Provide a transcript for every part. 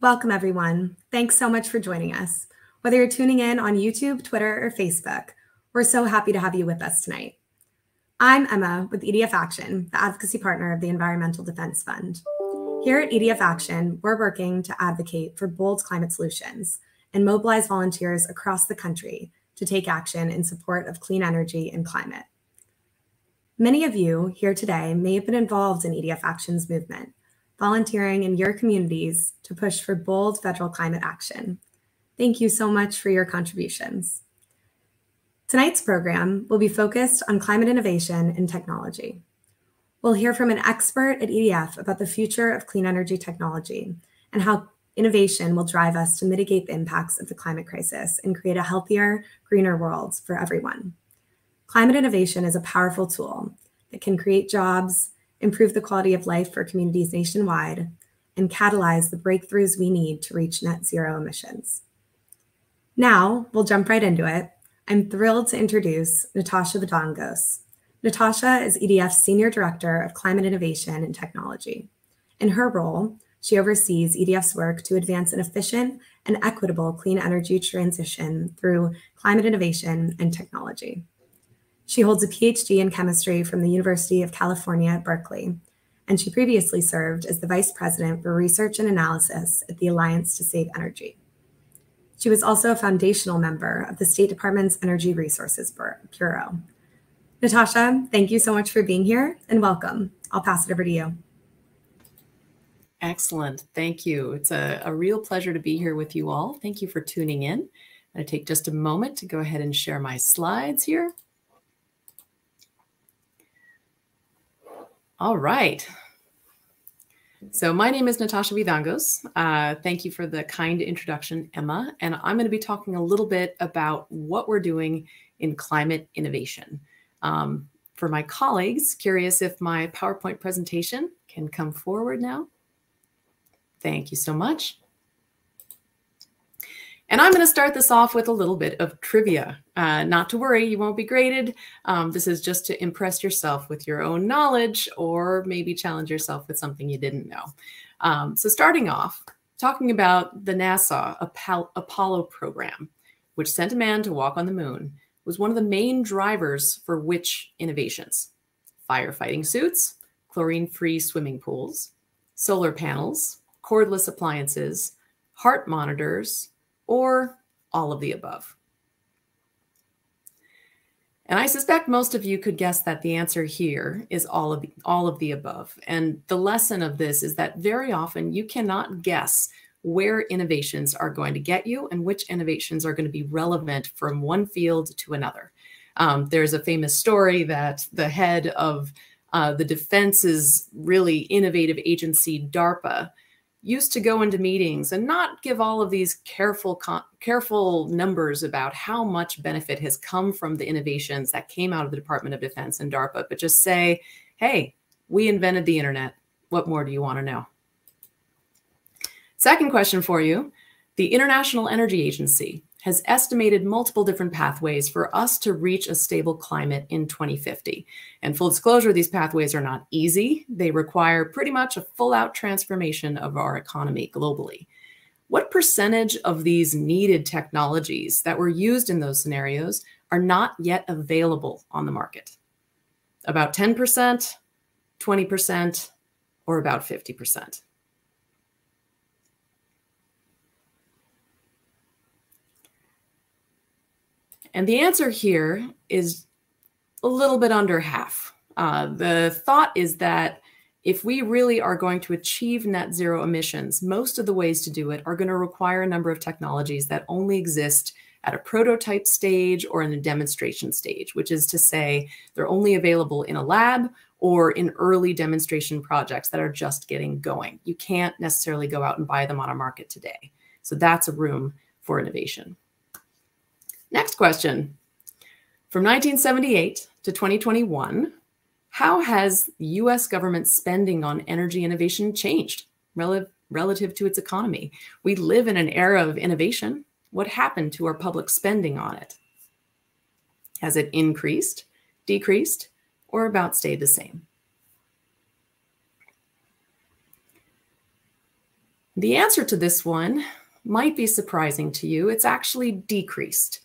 Welcome, everyone. Thanks so much for joining us. Whether you're tuning in on YouTube, Twitter, or Facebook, we're so happy to have you with us tonight. I'm Emma with EDF Action, the advocacy partner of the Environmental Defense Fund. Here at EDF Action, we're working to advocate for bold climate solutions and mobilize volunteers across the country to take action in support of clean energy and climate. Many of you here today may have been involved in EDF Action's movement, volunteering in your communities to push for bold federal climate action. Thank you so much for your contributions. Tonight's program will be focused on climate innovation and technology. We'll hear from an expert at EDF about the future of clean energy technology and how innovation will drive us to mitigate the impacts of the climate crisis and create a healthier, greener world for everyone. Climate innovation is a powerful tool that can create jobs, improve the quality of life for communities nationwide, and catalyze the breakthroughs we need to reach net zero emissions. Now, we'll jump right into it. I'm thrilled to introduce Natasha Vidangos. Natasha is EDF's Senior Director of Climate Innovation and Technology. In her role, she oversees EDF's work to advance an efficient and equitable clean energy transition through climate innovation and technology. She holds a PhD in chemistry from the University of California at Berkeley, and she previously served as the Vice President for Research and Analysis at the Alliance to Save Energy. She was also a foundational member of the State Department's Energy Resources Bureau. Natasha, thank you so much for being here and welcome. I'll pass it over to you. Excellent. Thank you. It's a, a real pleasure to be here with you all. Thank you for tuning in. I'm going to take just a moment to go ahead and share my slides here. All right. So my name is Natasha Vidangos. Uh, thank you for the kind introduction, Emma. And I'm going to be talking a little bit about what we're doing in climate innovation. Um, for my colleagues, curious if my PowerPoint presentation can come forward now. Thank you so much. And I'm going to start this off with a little bit of trivia. Uh, not to worry, you won't be graded. Um, this is just to impress yourself with your own knowledge or maybe challenge yourself with something you didn't know. Um, so starting off, talking about the NASA Apollo program, which sent a man to walk on the moon, was one of the main drivers for which innovations? Firefighting suits, chlorine-free swimming pools, solar panels, cordless appliances, heart monitors, or all of the above? And I suspect most of you could guess that the answer here is all of the, all of the above. And the lesson of this is that very often you cannot guess where innovations are going to get you and which innovations are going to be relevant from one field to another. Um, there's a famous story that the head of uh, the defense's really innovative agency, DARPA, used to go into meetings and not give all of these careful careful numbers about how much benefit has come from the innovations that came out of the Department of Defense and DARPA, but just say, "Hey, we invented the internet. What more do you want to know?" Second question for you. The International Energy Agency has estimated multiple different pathways for us to reach a stable climate in 2050. And full disclosure, these pathways are not easy. They require pretty much a full out transformation of our economy globally. What percentage of these needed technologies that were used in those scenarios are not yet available on the market? About 10%, 20%, or about 50%? And the answer here is a little bit under half. Uh, the thought is that if we really are going to achieve net zero emissions, most of the ways to do it are going to require a number of technologies that only exist at a prototype stage or in a demonstration stage, which is to say they're only available in a lab or in early demonstration projects that are just getting going. You can't necessarily go out and buy them on a market today. So that's a room for innovation. Next question. From 1978 to 2021, how has US government spending on energy innovation changed rel relative to its economy? We live in an era of innovation. What happened to our public spending on it? Has it increased, decreased, or about stayed the same? The answer to this one might be surprising to you. It's actually decreased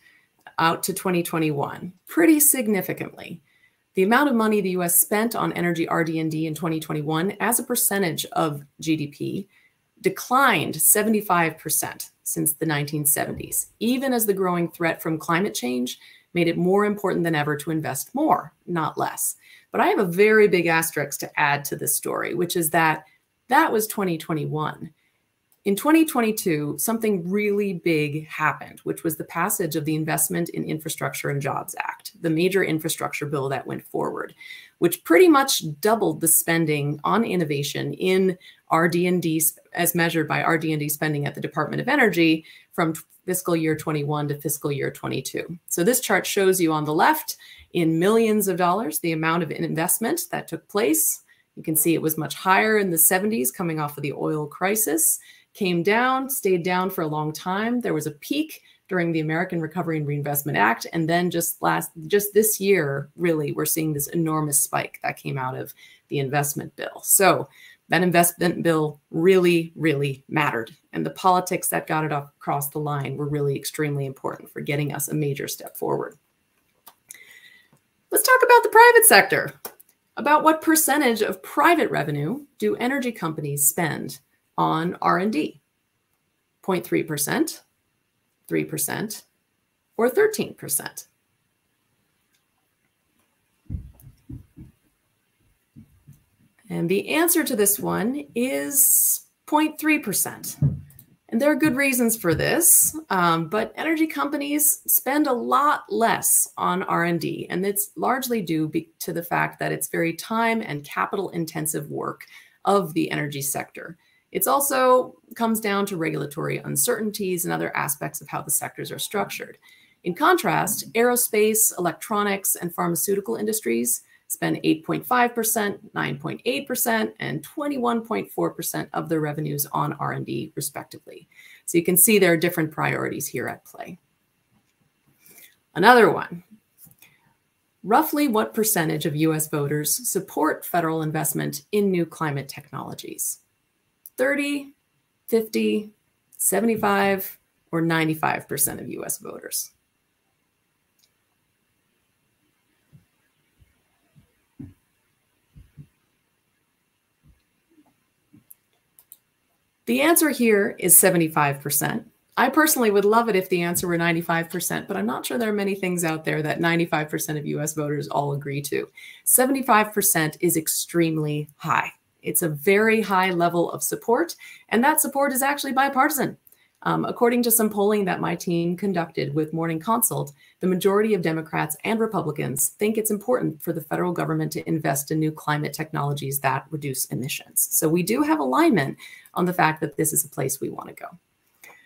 out to 2021 pretty significantly. The amount of money the US spent on energy RD&D in 2021 as a percentage of GDP declined 75% since the 1970s, even as the growing threat from climate change made it more important than ever to invest more, not less. But I have a very big asterisk to add to this story, which is that that was 2021. In 2022, something really big happened, which was the passage of the Investment in Infrastructure and Jobs Act, the major infrastructure bill that went forward, which pretty much doubled the spending on innovation in RD&D as measured by RD&D spending at the Department of Energy from fiscal year 21 to fiscal year 22. So this chart shows you on the left in millions of dollars the amount of investment that took place. You can see it was much higher in the 70s coming off of the oil crisis, came down, stayed down for a long time. There was a peak during the American Recovery and Reinvestment Act and then just last just this year really we're seeing this enormous spike that came out of the investment bill. So that investment bill really, really mattered. And the politics that got it across the line were really extremely important for getting us a major step forward. Let's talk about the private sector. About what percentage of private revenue do energy companies spend on R&D? 0.3%, 3%, or 13%? And the answer to this one is 0.3%. And there are good reasons for this, um, but energy companies spend a lot less on R&D, and it's largely due to the fact that it's very time and capital intensive work of the energy sector. It also comes down to regulatory uncertainties and other aspects of how the sectors are structured. In contrast, aerospace, electronics, and pharmaceutical industries spend 8.5%, 9.8%, and 21.4% of their revenues on R&D respectively. So you can see there are different priorities here at play. Another one, roughly what percentage of US voters support federal investment in new climate technologies? 30, 50, 75, or 95% of US voters? The answer here is 75%. I personally would love it if the answer were 95%, but I'm not sure there are many things out there that 95% of US voters all agree to. 75% is extremely high. It's a very high level of support, and that support is actually bipartisan. Um, according to some polling that my team conducted with Morning Consult, the majority of Democrats and Republicans think it's important for the federal government to invest in new climate technologies that reduce emissions. So we do have alignment on the fact that this is a place we want to go.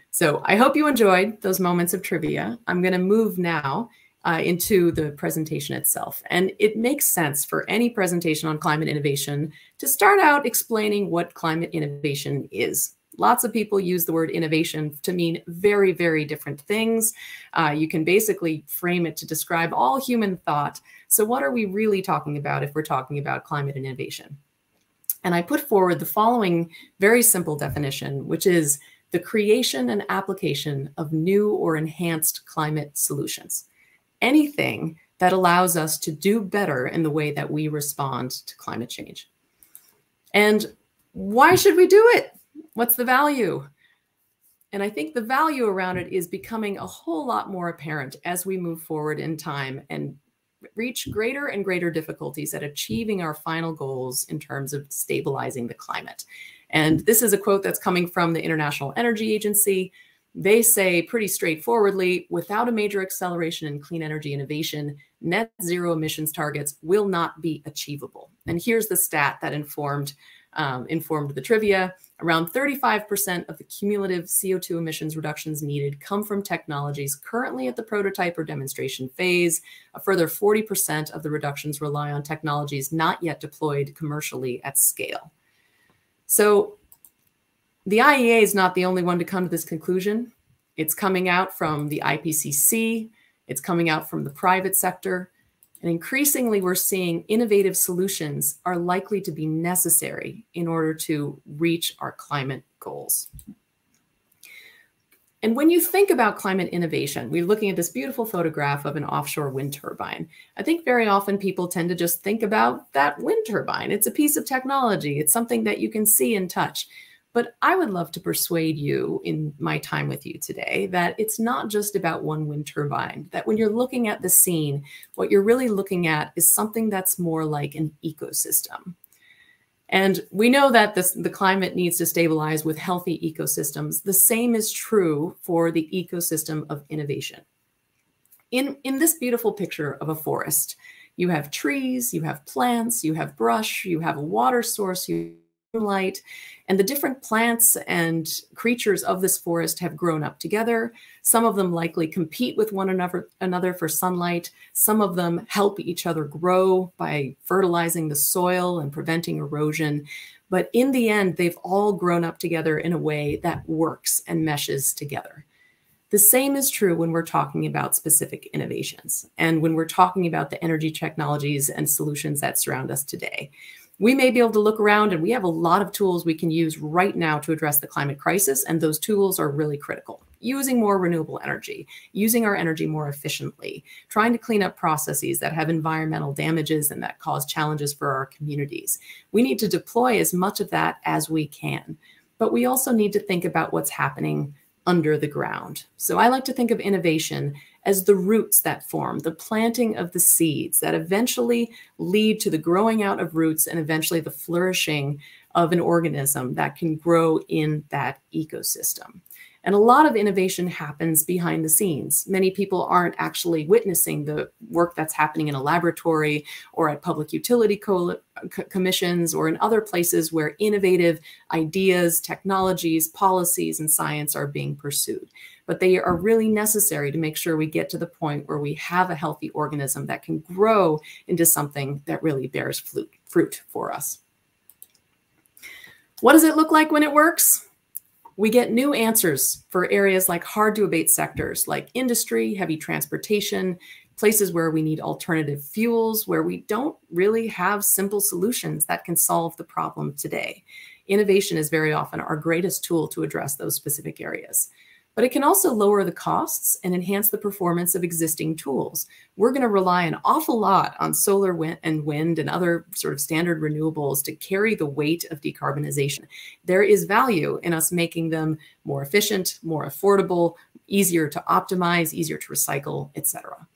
So I hope you enjoyed those moments of trivia. I'm going to move now uh, into the presentation itself. And it makes sense for any presentation on climate innovation to start out explaining what climate innovation is. Lots of people use the word innovation to mean very, very different things. Uh, you can basically frame it to describe all human thought. So, what are we really talking about if we're talking about climate innovation? And I put forward the following very simple definition, which is the creation and application of new or enhanced climate solutions. Anything that allows us to do better in the way that we respond to climate change. And why should we do it? What's the value? And I think the value around it is becoming a whole lot more apparent as we move forward in time and reach greater and greater difficulties at achieving our final goals in terms of stabilizing the climate. And this is a quote that's coming from the International Energy Agency. They say pretty straightforwardly without a major acceleration in clean energy innovation, net zero emissions targets will not be achievable. And here's the stat that informed um, informed the trivia. Around 35% of the cumulative CO2 emissions reductions needed come from technologies currently at the prototype or demonstration phase. A further 40% of the reductions rely on technologies not yet deployed commercially at scale. So the IEA is not the only one to come to this conclusion. It's coming out from the IPCC, it's coming out from the private sector, And increasingly, we're seeing innovative solutions are likely to be necessary in order to reach our climate goals. And when you think about climate innovation, we're looking at this beautiful photograph of an offshore wind turbine. I think very often people tend to just think about that wind turbine. It's a piece of technology, it's something that you can see and touch. But I would love to persuade you in my time with you today that it's not just about one wind turbine, that when you're looking at the scene, what you're really looking at is something that's more like an ecosystem. And we know that this, the climate needs to stabilize with healthy ecosystems. The same is true for the ecosystem of innovation. In, in this beautiful picture of a forest, you have trees, you have plants, you have brush, you have a water source, you light, and the different plants and creatures of this forest have grown up together. Some of them likely compete with one another, another for sunlight. Some of them help each other grow by fertilizing the soil and preventing erosion. But in the end, they've all grown up together in a way that works and meshes together. The same is true when we're talking about specific innovations and when we're talking about the energy technologies and solutions that surround us today we may be able to look around and we have a lot of tools we can use right now to address the climate crisis. And those tools are really critical. Using more renewable energy, using our energy more efficiently, trying to clean up processes that have environmental damages and that cause challenges for our communities. We need to deploy as much of that as we can. But we also need to think about what's happening under the ground. So I like to think of innovation as the roots that form, the planting of the seeds that eventually lead to the growing out of roots and eventually the flourishing of an organism that can grow in that ecosystem. And a lot of innovation happens behind the scenes. Many people aren't actually witnessing the work that's happening in a laboratory or at public utility co commissions or in other places where innovative ideas, technologies, policies, and science are being pursued. But they are mm. really necessary to make sure we get to the point where we have a healthy organism that can grow into something that really bears fruit for us. What does it look like when it works? We get new answers for areas like hard to abate sectors like industry, heavy transportation, places where we need alternative fuels, where we don't really have simple solutions that can solve the problem today. Innovation is very often our greatest tool to address those specific areas but it can also lower the costs and enhance the performance of existing tools. We're going to rely an awful lot on solar and wind and other sort of standard renewables to carry the weight of decarbonization. There is value in us making them more efficient, more affordable, easier to optimize, easier to recycle, etc.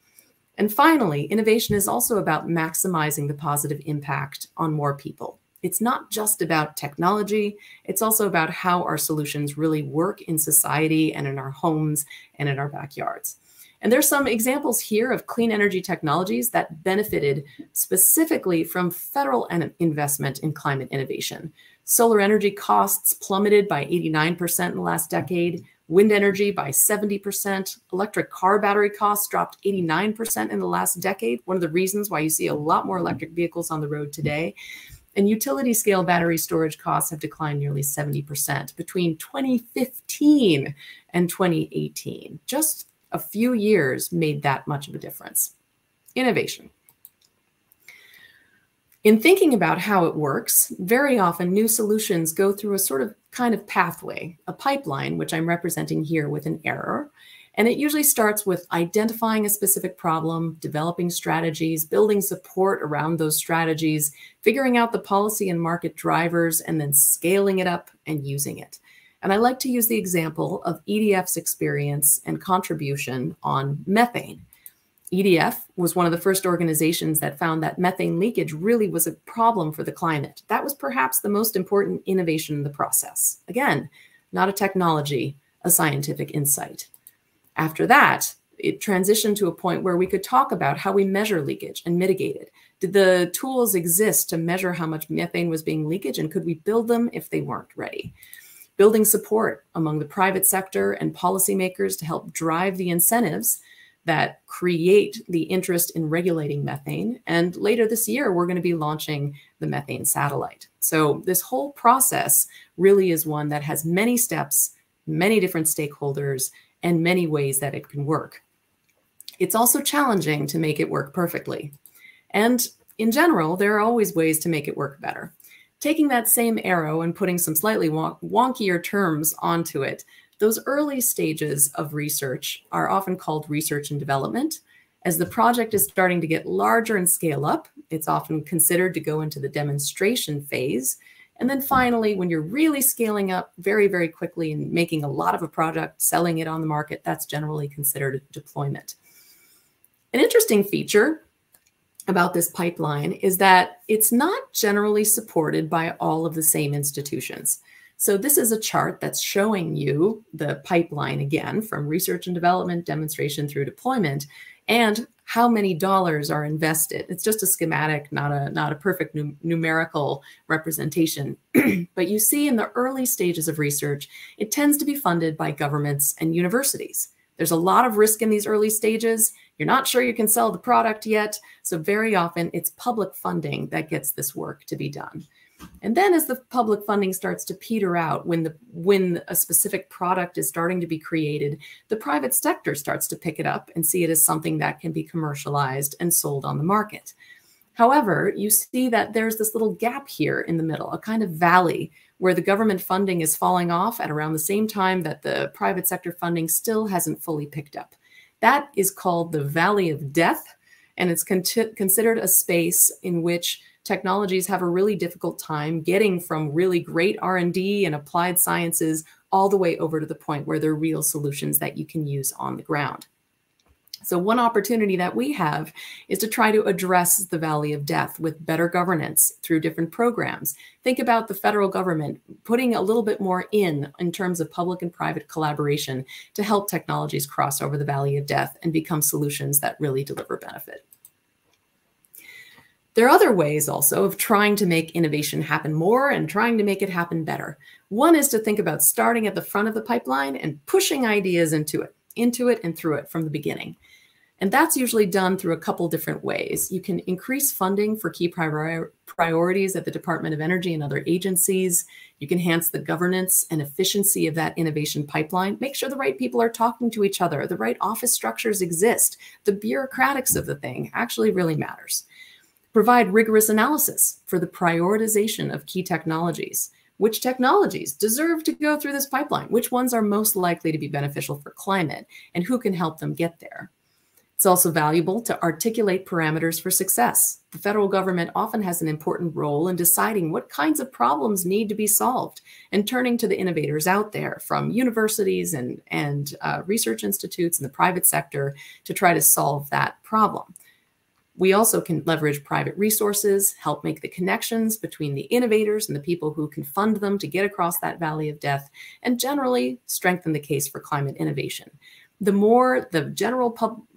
And finally, innovation is also about maximizing the positive impact on more people it's not just about technology, it's also about how our solutions really work in society and in our homes and in our backyards. And there's some examples here of clean energy technologies that benefited specifically from federal investment in climate innovation. Solar energy costs plummeted by 89% in the last decade, wind energy by 70%, electric car battery costs dropped 89% in the last decade, one of the reasons why you see a lot more electric vehicles on the road today. And utility scale battery storage costs have declined nearly 70% between 2015 and 2018. Just a few years made that much of a difference. Innovation. In thinking about how it works, very often new solutions go through a sort of kind of pathway, a pipeline, which I'm representing here with an arrow, and it usually starts with identifying a specific problem, developing strategies, building support around those strategies, figuring out the policy and market drivers, and then scaling it up and using it. And I like to use the example of EDF's experience and contribution on methane. EDF was one of the first organizations that found that methane leakage really was a problem for the climate. That was perhaps the most important innovation in the process. Again, not a technology, a scientific insight. After that, it transitioned to a point where we could talk about how we measure leakage and mitigate it. Did the tools exist to measure how much methane was being leakage and could we build them if they weren't ready? Building support among the private sector and policymakers to help drive the incentives that create the interest in regulating methane. And later this year, we're going to be launching the methane satellite. So this whole process really is one that has many steps, many different stakeholders, and many ways that it can work. It's also challenging to make it work perfectly. And in general, there are always ways to make it work better. Taking that same arrow and putting some slightly wonkier terms onto it, those early stages of research are often called research and development. As the project is starting to get larger and scale up, it's often considered to go into the demonstration phase. And then finally, when you're really scaling up very, very quickly and making a lot of a product, selling it on the market, that's generally considered deployment. An interesting feature about this pipeline is that it's not generally supported by all of the same institutions. So this is a chart that's showing you the pipeline again from research and development, demonstration through deployment, and how many dollars are invested. It's just a schematic, not a not a perfect num numerical representation. but you see in the early stages of research, it tends to be funded by governments and universities. There's a lot of risk in these early stages. You're not sure you can sell the product yet. So very often it's public funding that gets this work to be done. And then as the public funding starts to peter out, when the when a specific product is starting to be created, the private sector starts to pick it up and see it as something that can be commercialized and sold on the market. However, you see that there's this little gap here in the middle, a kind of valley where the government funding is falling off at around the same time that the private sector funding still hasn't fully picked up. That is called the Valley of Death, and it's con considered a space in which technologies have a really difficult time getting from really great R&D and applied sciences all the way over to the point where they're real solutions that you can use on the ground. So one opportunity that we have is to try to address the valley of death with better governance through different programs. Think about the federal government putting a little bit more in in terms of public and private collaboration to help technologies cross over the valley of death and become solutions that really deliver benefit. There are other ways also of trying to make innovation happen more and trying to make it happen better. One is to think about starting at the front of the pipeline and pushing ideas into it, into it and through it from the beginning. And that's usually done through a couple different ways. You can increase funding for key priori priorities at the Department of Energy and other agencies. You can enhance the governance and efficiency of that innovation pipeline. Make sure the right people are talking to each other, the right office structures exist. The bureaucratics of the thing actually really matters. Provide rigorous analysis for the prioritization of key technologies. Which technologies deserve to go through this pipeline? Which ones are most likely to be beneficial for climate? And who can help them get there? It's also valuable to articulate parameters for success. The federal government often has an important role in deciding what kinds of problems need to be solved and turning to the innovators out there from universities and, and uh, research institutes and the private sector to try to solve that problem. We also can leverage private resources, help make the connections between the innovators and the people who can fund them to get across that valley of death, and generally strengthen the case for climate innovation the more the general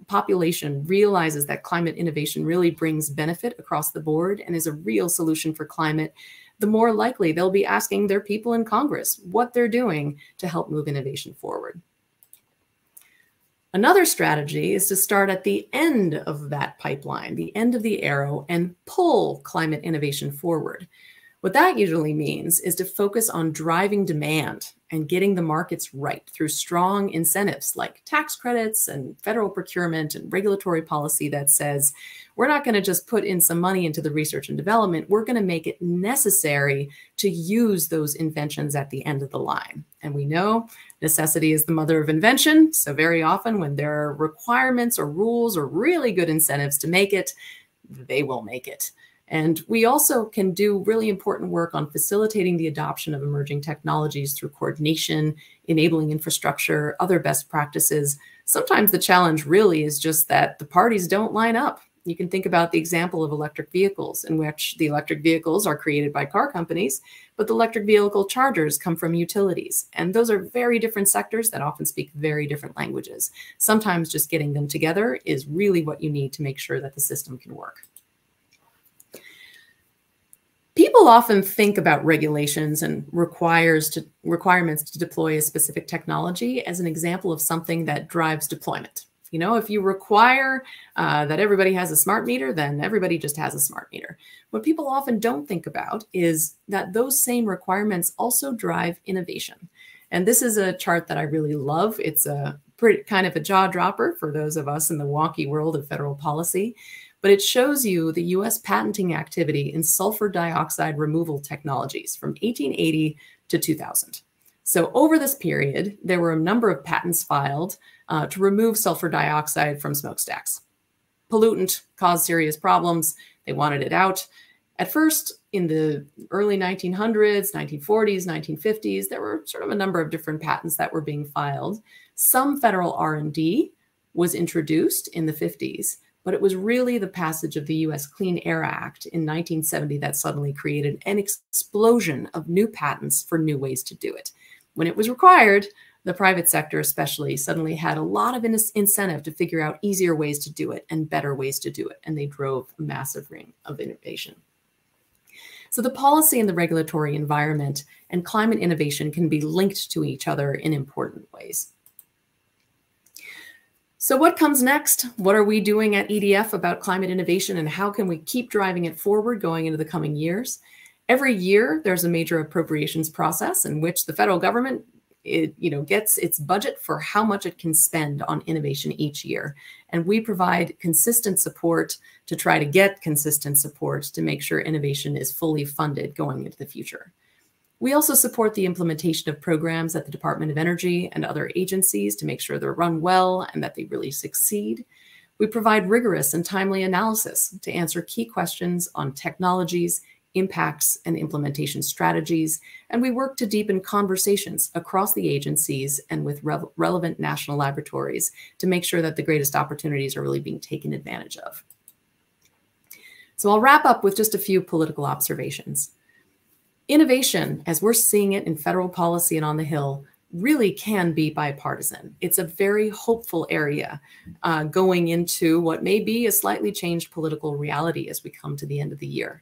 population realizes that climate innovation really brings benefit across the board and is a real solution for climate, the more likely they'll be asking their people in Congress what they're doing to help move innovation forward. Another strategy is to start at the end of that pipeline, the end of the arrow, and pull climate innovation forward. What that usually means is to focus on driving demand and getting the markets right through strong incentives like tax credits and federal procurement and regulatory policy that says we're not going to just put in some money into the research and development, we're going to make it necessary to use those inventions at the end of the line. And we know necessity is the mother of invention. So, very often, when there are requirements or rules or really good incentives to make it, they will make it. And we also can do really important work on facilitating the adoption of emerging technologies through coordination, enabling infrastructure, other best practices. Sometimes the challenge really is just that the parties don't line up. You can think about the example of electric vehicles, in which the electric vehicles are created by car companies, but the electric vehicle chargers come from utilities. And those are very different sectors that often speak very different languages. Sometimes just getting them together is really what you need to make sure that the system can work. People often think about regulations and requires to, requirements to deploy a specific technology as an example of something that drives deployment. You know, if you require uh, that everybody has a smart meter, then everybody just has a smart meter. What people often don't think about is that those same requirements also drive innovation. And this is a chart that I really love. It's a pretty kind of a jaw dropper for those of us in the wonky world of federal policy. But it shows you the US patenting activity in sulfur dioxide removal technologies from 1880 to 2000. So over this period, there were a number of patents filed uh, to remove sulfur dioxide from smokestacks. Pollutant caused serious problems. They wanted it out. At first, in the early 1900s, 1940s, 1950s, there were sort of a number of different patents that were being filed. Some federal R&D was introduced in the 50s, but it was really the passage of the US Clean Air Act in 1970 that suddenly created an explosion of new patents for new ways to do it. When it was required, the private sector especially suddenly had a lot of in incentive to figure out easier ways to do it and better ways to do it and they drove a massive ring of innovation so the policy and the regulatory environment and climate innovation can be linked to each other in important ways so what comes next? What are we doing at edf about climate innovation and how can we keep driving it forward going into the coming years? Every year there's a major appropriations process in which the federal government it you know gets its budget for how much it can spend on innovation each year. And we provide consistent support to try to get consistent support to make sure innovation is fully funded going into the future we also support the implementation of programs at the department of energy and other agencies to make sure they're run well and that they really succeed we provide rigorous and timely analysis to answer key questions on technologies impacts and implementation strategies, and we work to deepen conversations across the agencies and with re relevant national laboratories to make sure that the greatest opportunities are really being taken advantage of. So I'll wrap up with just a few political observations. Innovation, as we're seeing it in federal policy and on the Hill, really can be bipartisan. It's a very hopeful area uh, going into what may be a slightly changed political reality as we come to the end of the year.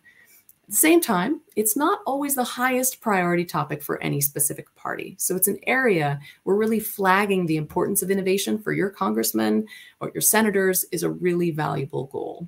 At the same time, it's not always the highest priority topic for any specific party. So it's an area where really flagging the importance of innovation for your congressmen or your senators is a really valuable goal.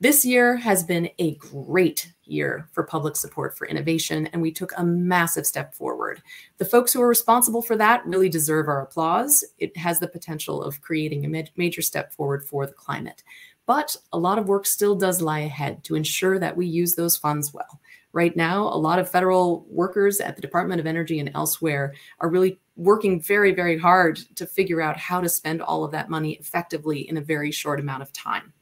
This year has been a great year for public support for innovation, and we took a massive step forward. The folks who are responsible for that really deserve our applause. It has the potential of creating a major step forward for the climate. But a lot of work still does lie ahead to ensure that we use those funds well. Right now, a lot of federal workers at the Department of Energy and elsewhere are really working very, very hard to figure out how to spend all of that money effectively in a very short amount of time.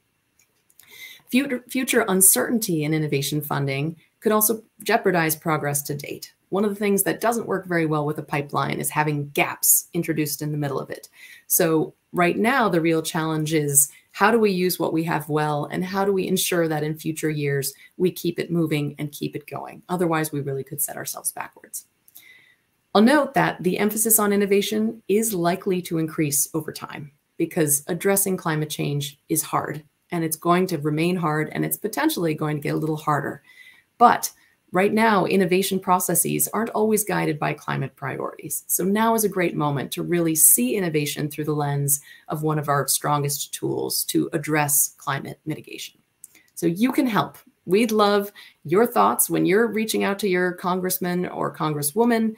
Future, uncertainty in innovation funding could also jeopardize progress to date. One of the things that doesn't work very well with a pipeline is having gaps introduced in the middle of it. So right now, the real challenge is how do we use what we have well and how do we ensure that in future years we keep it moving and keep it going otherwise we really could set ourselves backwards i'll note that the emphasis on innovation is likely to increase over time because addressing climate change is hard and it's going to remain hard and it's potentially going to get a little harder but Right now, innovation processes aren't always guided by climate priorities. So now is a great moment to really see innovation through the lens of one of our strongest tools to address climate mitigation. So you can help. We'd love your thoughts when you're reaching out to your congressman or congresswoman.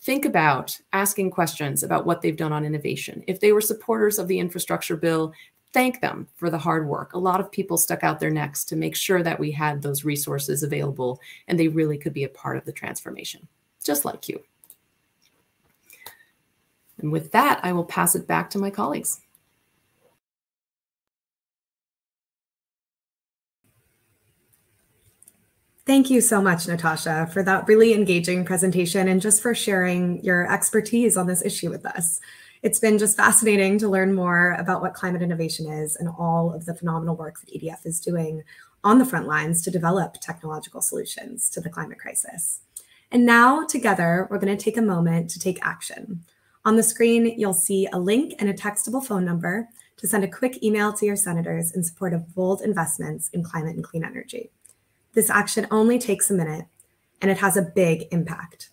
Think about asking questions about what they've done on innovation. If they were supporters of the infrastructure bill, thank them for the hard work. A lot of people stuck out their necks to make sure that we had those resources available and they really could be a part of the transformation, just like you. And with that, I will pass it back to my colleagues. Thank you so much, Natasha, for that really engaging presentation and just for sharing your expertise on this issue with us. It's been just fascinating to learn more about what climate innovation is and all of the phenomenal work that EDF is doing on the front lines to develop technological solutions to the climate crisis. And now, together, we're going to take a moment to take action. On the screen, you'll see a link and a textable phone number to send a quick email to your senators in support of bold investments in climate and clean energy. This action only takes a minute, and it has a big impact.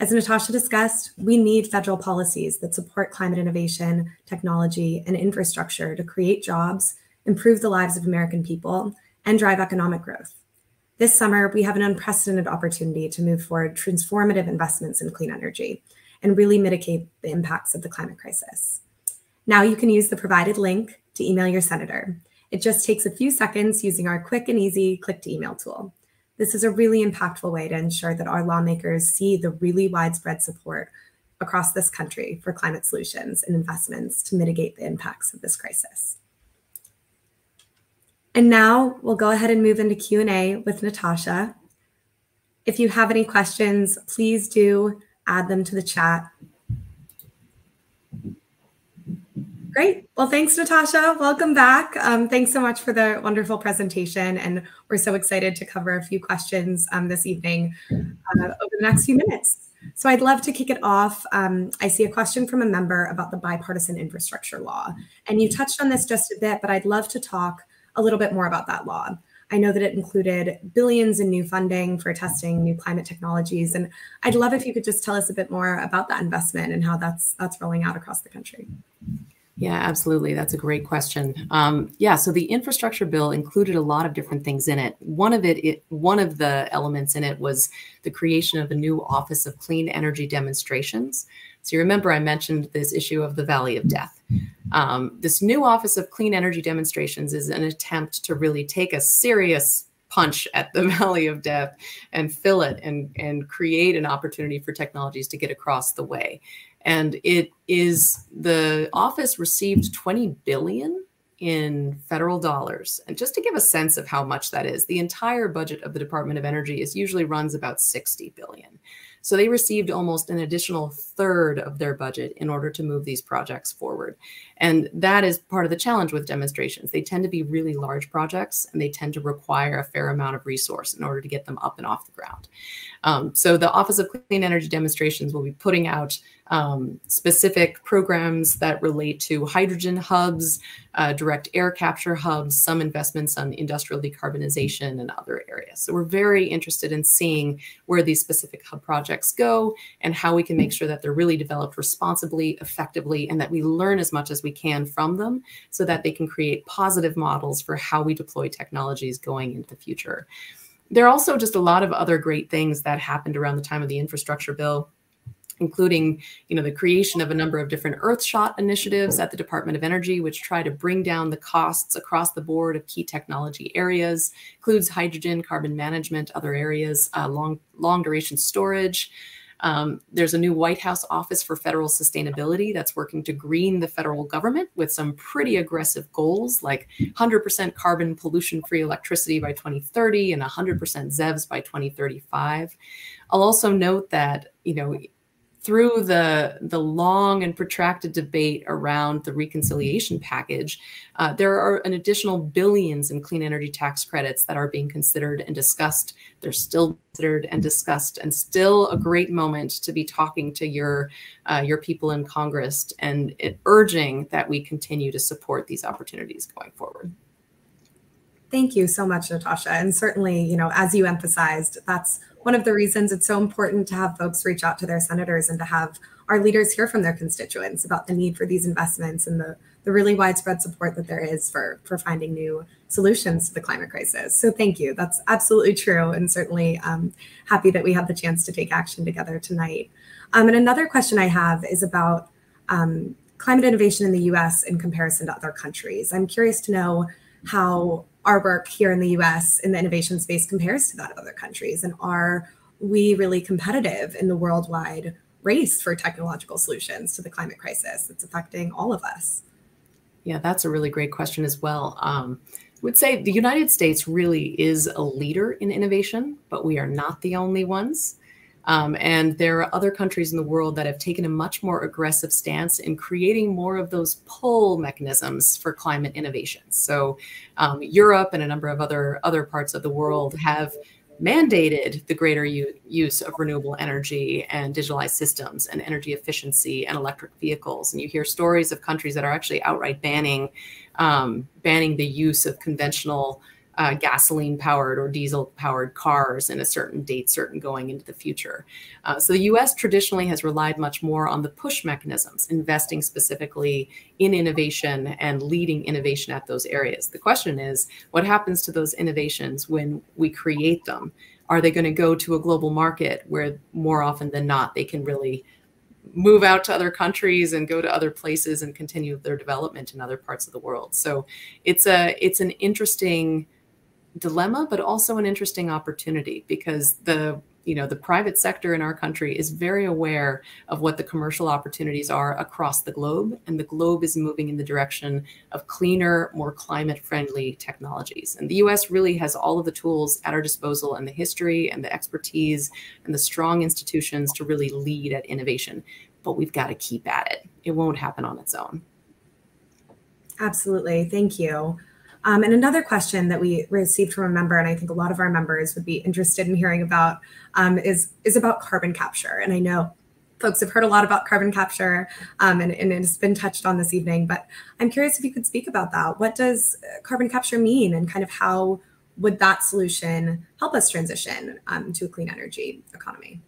As Natasha discussed, we need federal policies that support climate innovation, technology, and infrastructure to create jobs, improve the lives of American people, and drive economic growth. This summer, we have an unprecedented opportunity to move forward transformative investments in clean energy and really mitigate the impacts of the climate crisis. Now you can use the provided link to email your senator. It just takes a few seconds using our quick and easy click to email tool. This is a really impactful way to ensure that our lawmakers see the really widespread support across this country for climate solutions and investments to mitigate the impacts of this crisis. And now we'll go ahead and move into Q&A with Natasha. If you have any questions, please do add them to the chat. Great. Well, thanks, Natasha. Welcome back. Um, thanks so much for the wonderful presentation. And we're so excited to cover a few questions um, this evening uh, over the next few minutes. So I'd love to kick it off. Um, I see a question from a member about the bipartisan infrastructure law. And you touched on this just a bit, but I'd love to talk a little bit more about that law. I know that it included billions in new funding for testing new climate technologies. And I'd love if you could just tell us a bit more about that investment and how that's that's rolling out across the country. Yeah, absolutely. That's a great question. Um, yeah, so the infrastructure bill included a lot of different things in it. One of it, it, one of the elements in it was the creation of a new Office of Clean Energy Demonstrations. So you remember I mentioned this issue of the Valley of Death. Um, this new Office of Clean Energy Demonstrations is an attempt to really take a serious punch at the valley of death and fill it and, and create an opportunity for technologies to get across the way and it is the office received 20 billion in federal dollars. And just to give a sense of how much that is, the entire budget of the Department of Energy is usually runs about 60 billion. So they received almost an additional third of their budget in order to move these projects forward. And that is part of the challenge with demonstrations. They tend to be really large projects and they tend to require a fair amount of resource in order to get them up and off the ground. Um, so the Office of Clean Energy Demonstrations will be putting out um, specific programs that relate to hydrogen hubs, uh, direct air capture hubs, some investments on industrial decarbonization and other areas. So we're very interested in seeing where these specific hub projects go and how we can make sure that they're really developed responsibly, effectively, and that we learn as much as we can from them so that they can create positive models for how we deploy technologies going into the future. There are also just a lot of other great things that happened around the time of the infrastructure bill including you know the creation of a number of different earthshot initiatives at the department of energy which try to bring down the costs across the board of key technology areas includes hydrogen carbon management other areas uh, long long duration storage um, there's a new White House Office for Federal Sustainability that's working to green the federal government with some pretty aggressive goals like 100% carbon pollution free electricity by 2030 and 100% ZEVs by 2035. I'll also note that, you know, through the the long and protracted debate around the reconciliation package, uh, there are an additional billions in clean energy tax credits that are being considered and discussed. They're still considered and discussed, and still a great moment to be talking to your uh, your people in Congress and it, urging that we continue to support these opportunities going forward. Thank you so much, Natasha. And certainly, you know, as you emphasized, that's one of the reasons it's so important to have folks reach out to their senators and to have our leaders hear from their constituents about the need for these investments and the, the really widespread support that there is for, for finding new solutions to the climate crisis. So thank you. That's absolutely true. And certainly um, happy that we have the chance to take action together tonight. Um, and another question I have is about um, climate innovation in the US in comparison to other countries. I'm curious to know how our work here in the US in the innovation space compares to that of other countries? And are we really competitive in the worldwide race for technological solutions to the climate crisis that's affecting all of us? Yeah, that's a really great question as well. Um, I would say the United States really is a leader in innovation, but we are not the only ones. Um, and there are other countries in the world that have taken a much more aggressive stance in creating more of those pull mechanisms for climate innovation. So um, Europe and a number of other other parts of the world have mandated the greater use of renewable energy and digitalized systems and energy efficiency and electric vehicles. And you hear stories of countries that are actually outright banning um, banning the use of conventional uh, gasoline powered or diesel powered cars in a certain date certain going into the future. Uh, so the US traditionally has relied much more on the push mechanisms, investing specifically in innovation and leading innovation at those areas. The question is what happens to those innovations when we create them? Are they going to go to a global market where more often than not they can really move out to other countries and go to other places and continue their development in other parts of the world. So it's a it's an interesting dilemma, but also an interesting opportunity because the you know the private sector in our country is very aware of what the commercial opportunities are across the globe and the globe is moving in the direction of cleaner more climate friendly technologies. And the US really has all of the tools at our disposal and the history and the expertise and the strong institutions to really lead at innovation. But we've got to keep at it. It won't happen on its own. Absolutely. Thank you um, and another question that we received from a member, and I think a lot of our members would be interested in hearing about, um, is is about carbon capture. And I know folks have heard a lot about carbon capture, um, and, and it's been touched on this evening. But I'm curious if you could speak about that. What does carbon capture mean, and kind of how would that solution help us transition um, to a clean energy economy?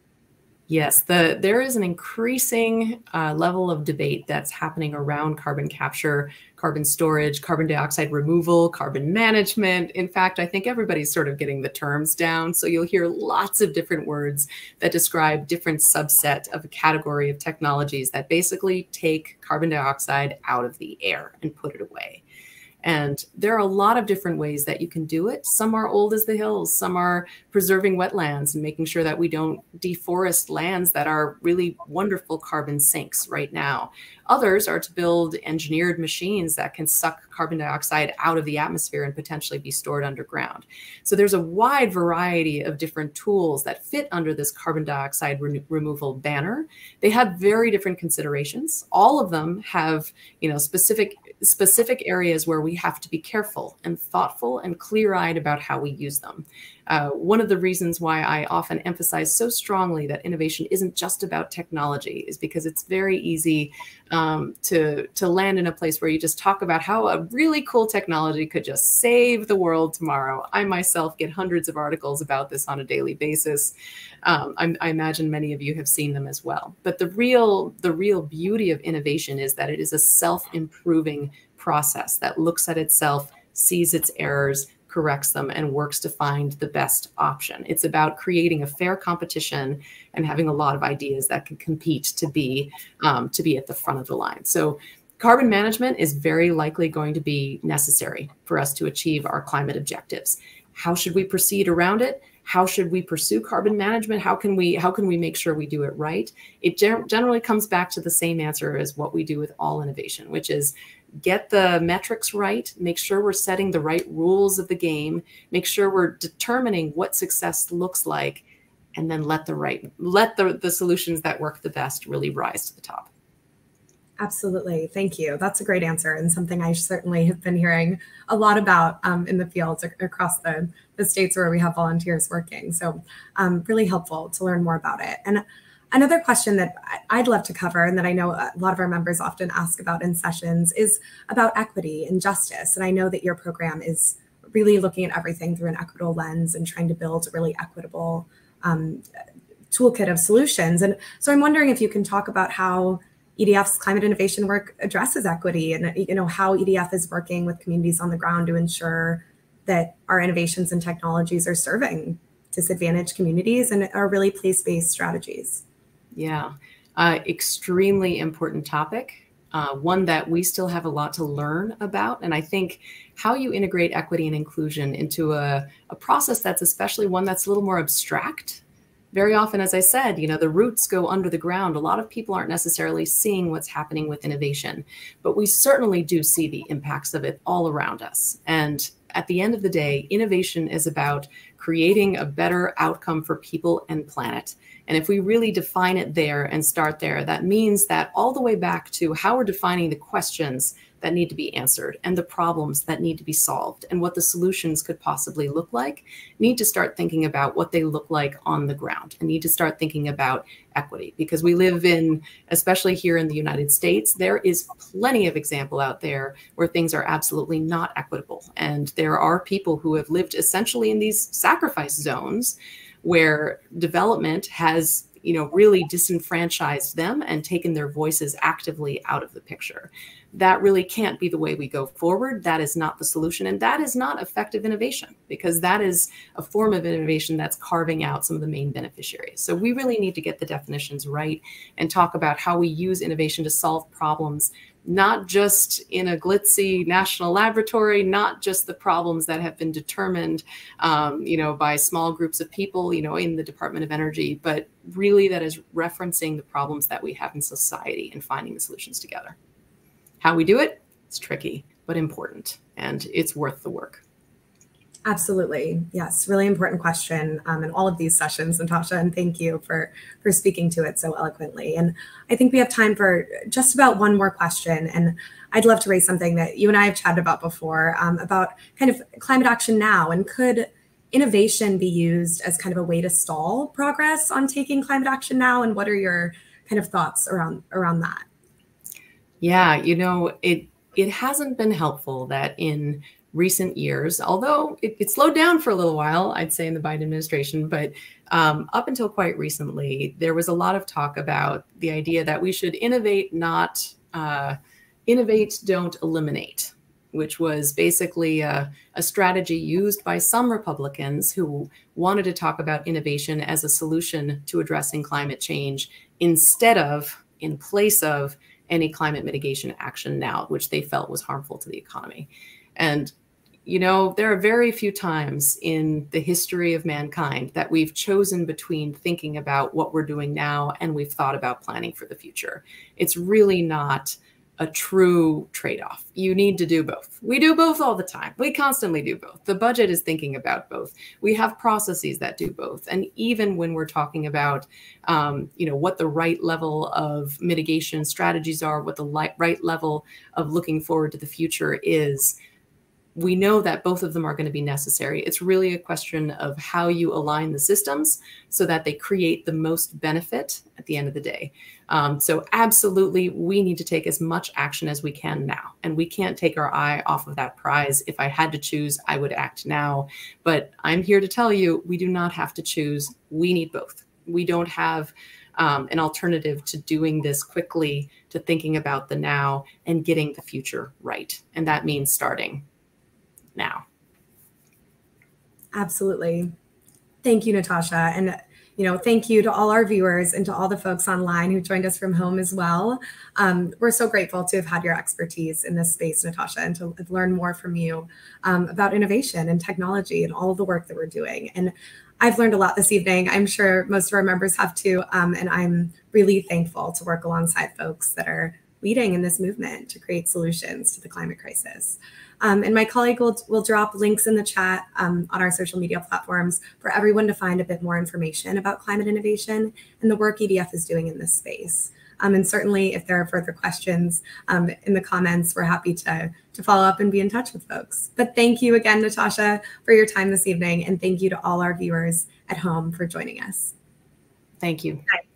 Yes, the there is an increasing uh, level of debate that's happening around carbon capture, carbon storage, carbon dioxide removal, carbon management. In fact, I think everybody's sort of getting the terms down. So you'll hear lots of different words that describe different subset of a category of technologies that basically take carbon dioxide out of the air and put it away. And there are a lot of different ways that you can do it. Some are old as the hills, some are preserving wetlands and making sure that we don't deforest lands that are really wonderful carbon sinks right now. Others are to build engineered machines that can suck carbon dioxide out of the atmosphere and potentially be stored underground. So there's a wide variety of different tools that fit under this carbon dioxide re removal banner. They have very different considerations. All of them have, you know, specific specific areas where we have to be careful and thoughtful and clear-eyed about how we use them. Uh, one of the reasons why I often emphasize so strongly that innovation isn't just about technology is because it's very easy um, to, to land in a place where you just talk about how a really cool technology could just save the world tomorrow. I myself get hundreds of articles about this on a daily basis. Um, I, I imagine many of you have seen them as well. But the real, the real beauty of innovation is that it is a self-improving process that looks at itself, sees its errors, corrects them, and works to find the best option. It's about creating a fair competition and having a lot of ideas that can compete to be um, to be at the front of the line. So carbon management is very likely going to be necessary for us to achieve our climate objectives. How should we proceed around it? How should we pursue carbon management? How can we how can we make sure we do it right? It generally comes back to the same answer as what we do with all innovation, which is get the metrics right, make sure we're setting the right rules of the game, make sure we're determining what success looks like, and then let the right let the, the solutions that work the best really rise to the top. Absolutely. Thank you. That's a great answer and something I certainly have been hearing a lot about um, in the fields across the, the states where we have volunteers working. So um, really helpful to learn more about it. And Another question that I'd love to cover and that I know a lot of our members often ask about in sessions is about equity and justice. And I know that your program is really looking at everything through an equitable lens and trying to build a really equitable um, toolkit of solutions. And so I'm wondering if you can talk about how EDF's climate innovation work addresses equity and you know how EDF is working with communities on the ground to ensure that our innovations and technologies are serving disadvantaged communities and are really place-based strategies. Yeah, uh, extremely important topic. Uh, one that we still have a lot to learn about. And I think how you integrate equity and inclusion into a, a process that's especially one that's a little more abstract. Very often, as I said, you know, the roots go under the ground. A lot of people aren't necessarily seeing what's happening with innovation, but we certainly do see the impacts of it all around us. And at the end of the day, innovation is about creating a better outcome for people and planet. And if we really define it there and start there, that means that all the way back to how we're defining the questions that need to be answered and the problems that need to be solved and what the solutions could possibly look like, need to start thinking about what they look like on the ground and need to start thinking about equity because we live in, especially here in the United States, there is plenty of example out there where things are absolutely not equitable. And there are people who have lived essentially in these sacrifice zones where development has you know really disenfranchised them and taken their voices actively out of the picture that really can't be the way we go forward. That is not the solution. And that is not effective innovation because that is a form of innovation that's carving out some of the main beneficiaries. So we really need to get the definitions right and talk about how we use innovation to solve problems not just in a glitzy national laboratory, not just the problems that have been determined, um, you know, by small groups of people, you know, in the Department of Energy, but really that is referencing the problems that we have in society and finding the solutions together. How we do it, it's tricky, but important, and it's worth the work. Absolutely. Yes, really important question um, in all of these sessions, Natasha, and thank you for for speaking to it so eloquently. And I think we have time for just about one more question. And I'd love to raise something that you and I have chatted about before um, about kind of climate action now, and could innovation be used as kind of a way to stall progress on taking climate action now? And what are your kind of thoughts around around that? Yeah, you know, it it hasn't been helpful that in recent years, although it, it, slowed down for a little while, I'd say in the Biden administration, but um, up until quite recently, there was a lot of talk about the idea that we should innovate, not uh, innovate, don't eliminate, which was basically a, a strategy used by some Republicans who wanted to talk about innovation as a solution to addressing climate change instead of, in place of, any climate mitigation action now, which they felt was harmful to the economy. And you know, there are very few times in the history of mankind that we've chosen between thinking about what we're doing now and we've thought about planning for the future. It's really not a true trade off. You need to do both. We do both all the time. We constantly do both. The budget is thinking about both. We have processes that do both. And even when we're talking about, um, you know, what the right level of mitigation strategies are, what the right level of looking forward to the future is, we know that both of them are going to be necessary. It's really a question of how you align the systems so that they create the most benefit at the end of the day. Um, so, absolutely, we need to take as much action as we can now. And we can't take our eye off of that prize. If I had to choose, I would act now. But I'm here to tell you, we do not have to choose. We need both. We don't have um, an alternative to doing this quickly, to thinking about the now and getting the future right. And that means starting now. Absolutely. Thank you, Natasha. And you know, thank you to all our viewers and to all the folks online who joined us from home as well. Um, we're so grateful to have had your expertise in this space, Natasha, and to learn more from you um, about innovation and technology and all the work that we're doing. And I've learned a lot this evening. I'm sure most of our members have too. Um, and I'm really thankful to work alongside folks that are leading in this movement to create solutions to the climate crisis. Um, and my colleague will, will drop links in the chat um, on our social media platforms for everyone to find a bit more information about climate innovation and the work EDF is doing in this space. Um, and certainly, if there are further questions um, in the comments, we're happy to, to follow up and be in touch with folks. But thank you again, Natasha, for your time this evening. And thank you to all our viewers at home for joining us. Thank you. Bye.